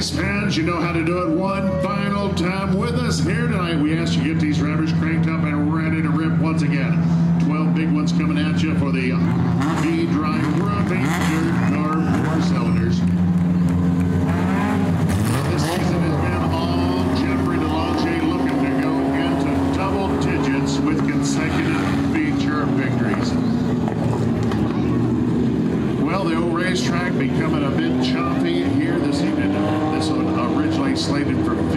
Race fans, you know how to do it one final time with us here tonight. We ask you to get these drivers cranked up and ready to rip once again. 12 big ones coming at you for the V-Drive Roofing Dirt Car 4-Cylinders. This season has been all Jeffrey DeLonjay looking to go into double digits with consecutive waiting for